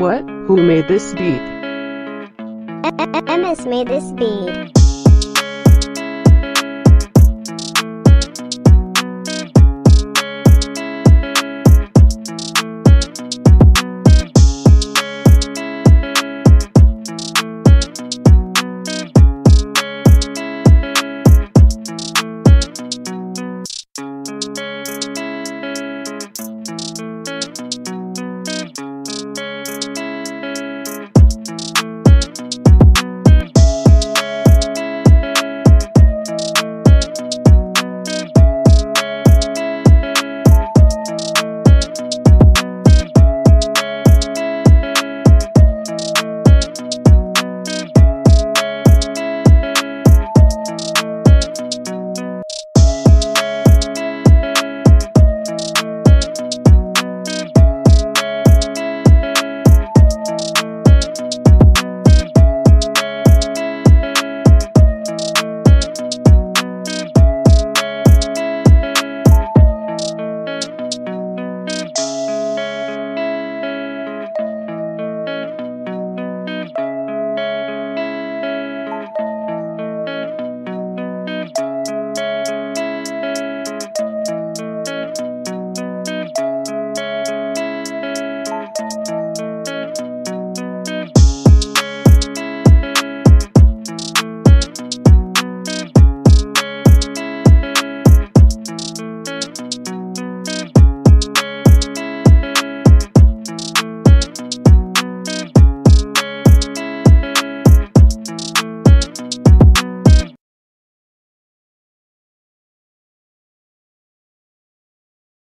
What? Who made this beat? MS made this beat.